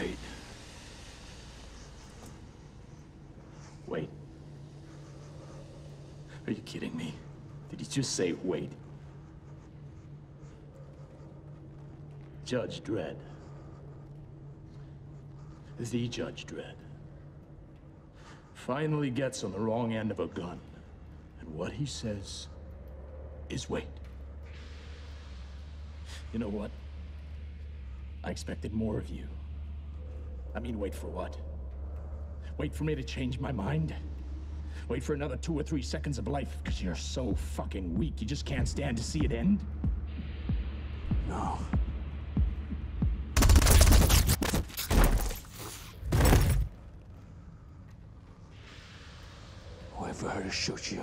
Wait. Wait. Are you kidding me? Did he just say wait? Judge Dredd. The Judge Dredd. Finally gets on the wrong end of a gun. And what he says is wait. You know what? I expected more of you. I mean, wait for what? Wait for me to change my mind? Wait for another two or three seconds of life because you're so fucking weak you just can't stand to see it end? No. Wait for her to shoot you.